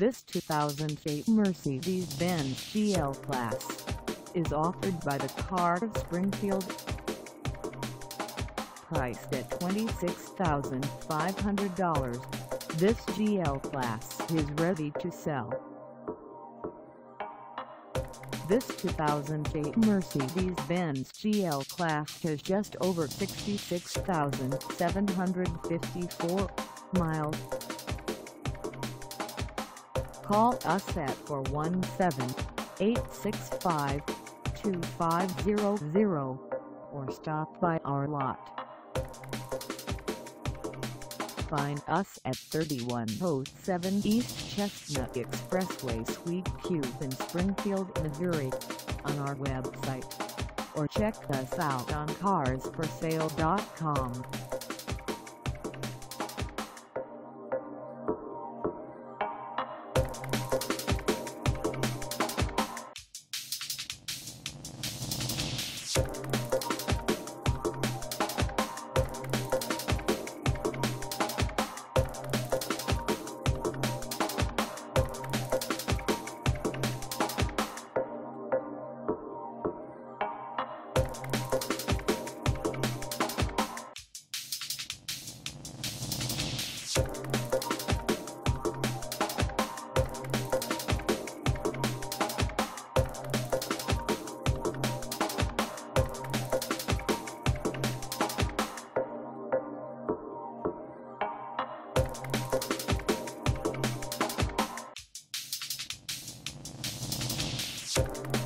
This 2008 Mercedes-Benz GL Class is offered by the Car of Springfield. Priced at $26,500, this GL Class is ready to sell. This 2008 Mercedes-Benz GL Class has just over 66,754 miles. Call us at 417-865-2500 or stop by our lot. Find us at 3107 East Chestnut Expressway Suite Q in Springfield, Missouri on our website or check us out on carsforsale.com. Thank